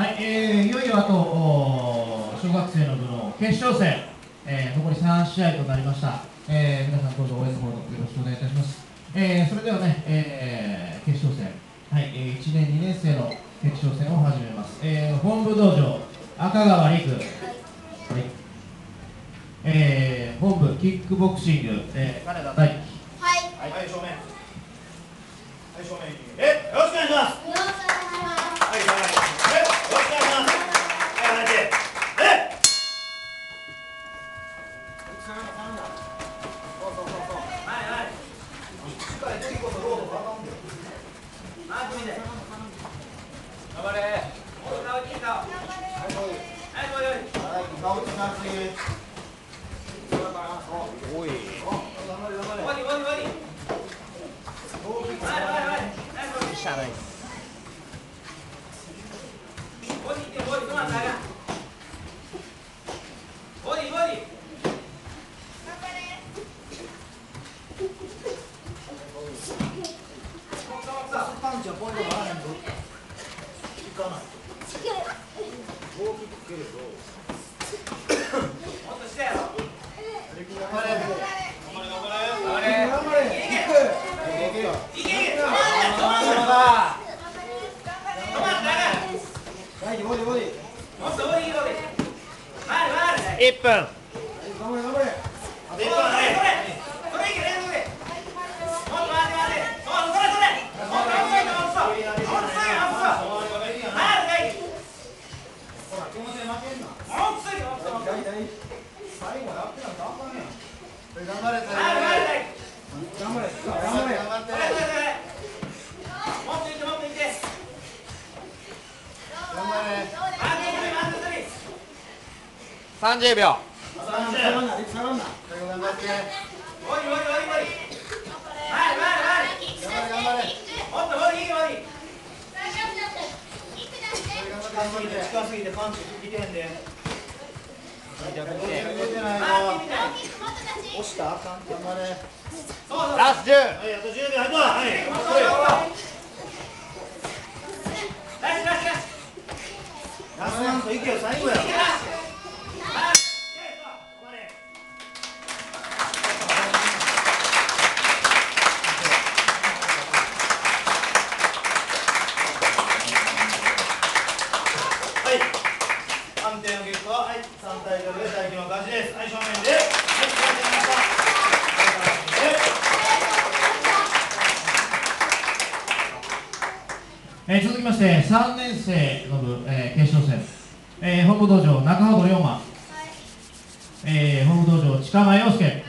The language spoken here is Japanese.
はい、えー、いよいよあとお小学生の部の決勝戦、えー、残り3試合となりました、えー、皆さんどうぞ応援の方よろしくお願いいたします、えー、それではね、えー、決勝戦、はいえー、1年2年生の決勝戦を始めます、えー、本部道場赤川陸、はい。えー、本部キックボクシング、えー、金田大輝。はい。はい、正面。はい正面え下来。1分。頑張れ。おい。しゃあない。一分。三十秒。近すぎてパンチいけへんで。押したあかん。頑張れ。ラス十。はい、あと10秒入った。はい。ラスワンと息を最後や。はい。判定の結果は、はい、3対0で大輝の勝ちです。はい、正面で。はい、ありがとうございました。えー続きまして3年生の部、えー決勝戦、えー本部道場中ほど龍馬、えー本部道場近間洋介